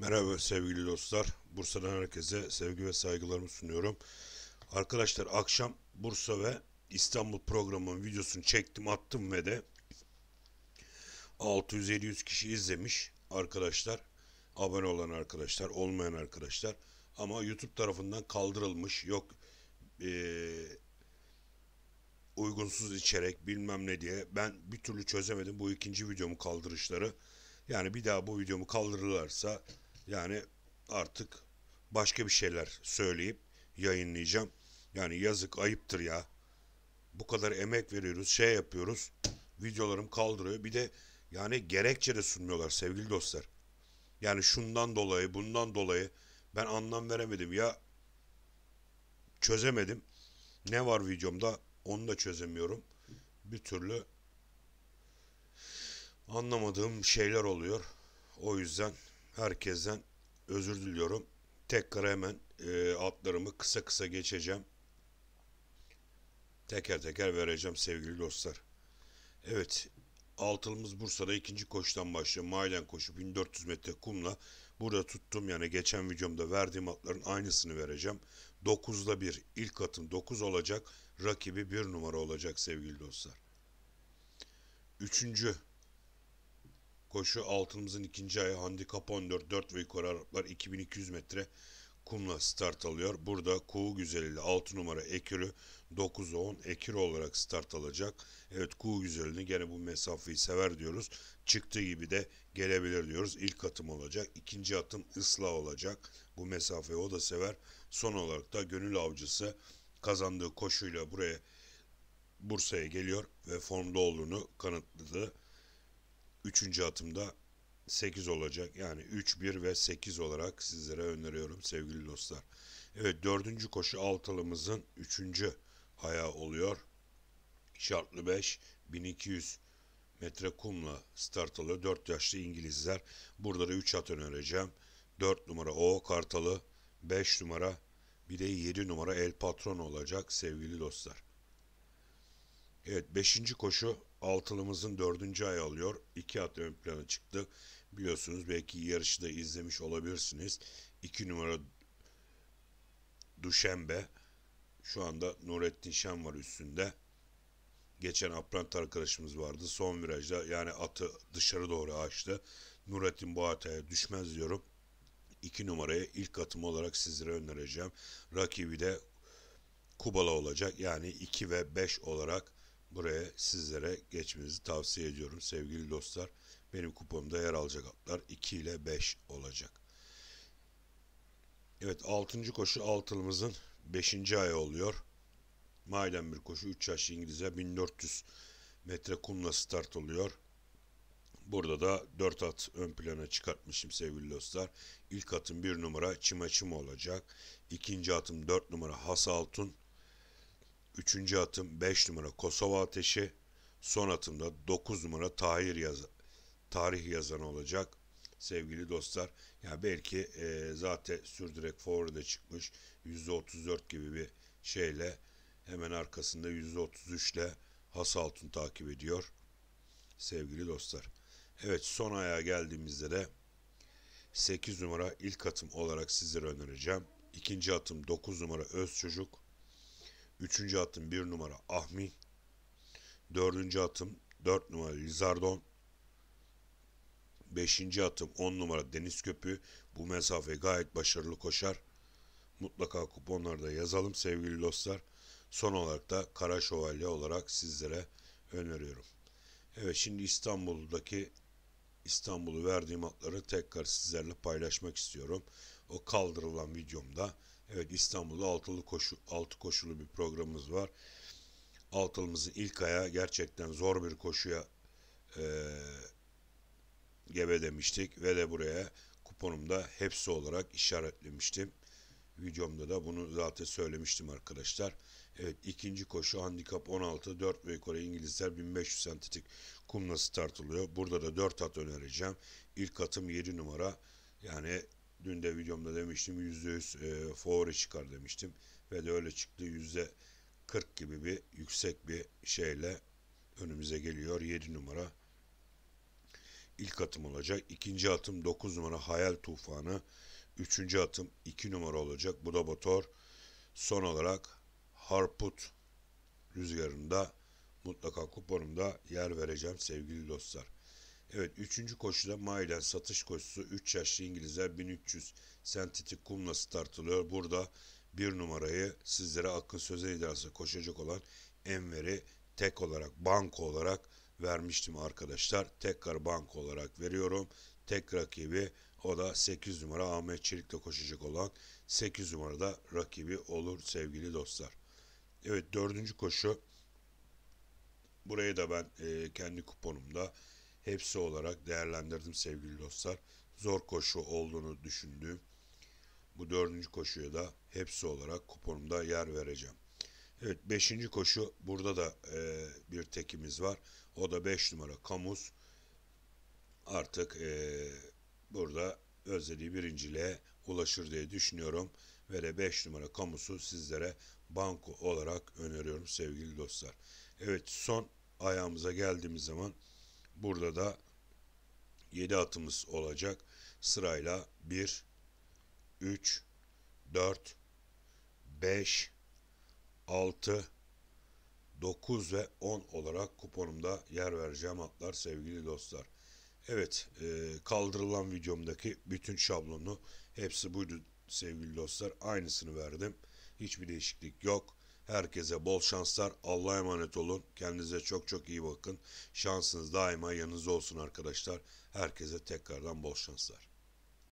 Merhaba sevgili dostlar. Bursa'dan herkese sevgi ve saygılarımı sunuyorum. Arkadaşlar akşam Bursa ve İstanbul programının videosunu çektim attım ve de 600-700 kişi izlemiş arkadaşlar. Abone olan arkadaşlar, olmayan arkadaşlar. Ama YouTube tarafından kaldırılmış. Yok eee, uygunsuz içerik bilmem ne diye. Ben bir türlü çözemedim bu ikinci videomu kaldırışları. Yani bir daha bu videomu kaldırırlarsa yani artık başka bir şeyler söyleyip yayınlayacağım. Yani yazık ayıptır ya. Bu kadar emek veriyoruz, şey yapıyoruz. Videolarım kaldırıyor. Bir de yani gerekçe de sunmuyorlar sevgili dostlar. Yani şundan dolayı, bundan dolayı ben anlam veremedim. Ya çözemedim. Ne var videomda onu da çözemiyorum. Bir türlü anlamadığım şeyler oluyor. O yüzden herkesten özür diliyorum. Tekrar hemen e, adlarımı kısa kısa geçeceğim. Teker teker vereceğim sevgili dostlar. Evet, altılımız Bursa'da ikinci koşudan başlıyor. Maiden koşu 1400 metre kumla. Burada tuttum yani geçen videomda verdiğim atların aynısını vereceğim. 9'da 1 ilk atım 9 olacak. Rakibi 1 numara olacak sevgili dostlar. Üçüncü koşu altımızın ikinci ayı handikap 14 4 ve yukarı Araplar 2200 metre kumla start alıyor. Burada Kuğu Güzeli 6 numara Ekürü 9 10 Ekürü olarak start alacak. Evet Kuğu Güzeli'ni gene bu mesafeyi sever diyoruz. Çıktığı gibi de gelebilir diyoruz. İlk atım olacak. İkinci atım ıslah olacak. Bu mesafeyi o da sever. Son olarak da Gönül Avcısı kazandığı koşuyla buraya Bursa'ya geliyor ve formda olduğunu kanıtladı. Üçüncü atımda 8 olacak. Yani 3, 1 ve 8 olarak sizlere öneriyorum sevgili dostlar. Evet dördüncü koşu altılımızın üçüncü ayağı oluyor. Şartlı 5 1200 metre kumla start alıyor. 4 yaşlı İngilizler. Burada da 3 at önereceğim. 4 numara O Kartalı. 5 numara bir de 7 numara El Patron olacak sevgili dostlar. Evet 5. koşu altılımızın 4. ayı alıyor. 2 at ön plana çıktı. Biliyorsunuz belki yarışı da izlemiş olabilirsiniz. 2 numara Duşembe. Şu anda Nurettin Şen var üstünde. Geçen Aprant arkadaşımız vardı. Son virajda yani atı dışarı doğru açtı. Nurettin bu hataya düşmez diyorum. 2 numaraya ilk atım olarak sizlere önereceğim. Rakibi de Kubala olacak. Yani 2 ve 5 olarak buraya sizlere geçmenizi tavsiye ediyorum sevgili dostlar. Benim kuponumda yer alacak atlar 2 ile 5 olacak. Evet 6. koşu altılımızın 5. ayı oluyor. Maiden bir koşu 3 yaş İngilizce 1400 metre kumla start oluyor. Burada da 4 at ön plana çıkartmışım sevgili dostlar. İlk atım 1 numara Çima Çima olacak. İkinci atım 4 numara Has Altun. Üçüncü atım 5 numara Kosova Ateşi. Son atımda 9 numara Tahir yaz tarih yazan olacak sevgili dostlar. Yani belki e, zaten sürdürek forward'a çıkmış %34 gibi bir şeyle hemen arkasında %33 ile Has Altun takip ediyor sevgili dostlar. Evet son ayağa geldiğimizde de 8 numara ilk atım olarak sizlere önereceğim. İkinci atım 9 numara Öz Çocuk. Üçüncü atım 1 numara Ahmi. Dördüncü atım 4 numara Lizardon. Beşinci atım 10 numara Deniz Köpüğü. Bu mesafeyi gayet başarılı koşar. Mutlaka kuponlarda yazalım sevgili dostlar. Son olarak da Kara Şövalye olarak sizlere öneriyorum. Evet şimdi İstanbul'daki İstanbul'u verdiğim atları tekrar sizlerle paylaşmak istiyorum. O kaldırılan videomda evet İstanbul'da altılı koşu altı koşulu bir programımız var. Altılımızın ilk ayağı gerçekten zor bir koşuya e, gebe demiştik ve de buraya kuponumda hepsi olarak işaretlemiştim. Videomda da bunu zaten söylemiştim arkadaşlar. Evet ikinci koşu handikap 16 4 ve yukarı İngilizler 1500 sentetik kumla start oluyor. Burada da 4 at önereceğim. İlk atım 7 numara. Yani dün de videomda demiştim %100 e, favori çıkar demiştim. Ve de öyle çıktı. %40 gibi bir yüksek bir şeyle önümüze geliyor 7 numara. ilk atım olacak. İkinci atım 9 numara Hayal Tufanı. Üçüncü atım 2 numara olacak. Bu da motor. Son olarak Harput rüzgarında mutlaka kuponumda yer vereceğim sevgili dostlar. Evet üçüncü koşuda Mailen satış koşusu 3 yaşlı İngilizler 1300 sentetik kumla start alıyor. Burada bir numarayı sizlere Akın Sözel İdarası koşacak olan Enver'i tek olarak banko olarak vermiştim arkadaşlar. Tekrar banko olarak veriyorum. Tek rakibi o da 8 numara Ahmet Çelik'le koşacak olan 8 numarada rakibi olur sevgili dostlar. Evet dördüncü koşu burayı da ben e, kendi kuponumda hepsi olarak değerlendirdim sevgili dostlar. Zor koşu olduğunu düşündüğüm bu dördüncü koşuya da hepsi olarak kuponumda yer vereceğim. Evet beşinci koşu burada da e, bir tekimiz var. O da 5 numara Kamus. Artık e, burada özlediği birinciliğe ulaşır diye düşünüyorum. Ve de 5 numara Kamus'u sizlere banko olarak öneriyorum sevgili dostlar. Evet son ayağımıza geldiğimiz zaman burada da 7 atımız olacak. Sırayla 1, 3, 4, 5, 6, 9 ve 10 olarak kuponumda yer vereceğim atlar sevgili dostlar. Evet e, kaldırılan videomdaki bütün şablonu hepsi buydu sevgili dostlar. Aynısını verdim. Hiçbir değişiklik yok. Herkese bol şanslar. Allah'a emanet olun. Kendinize çok çok iyi bakın. Şansınız daima yanınızda olsun arkadaşlar. Herkese tekrardan bol şanslar.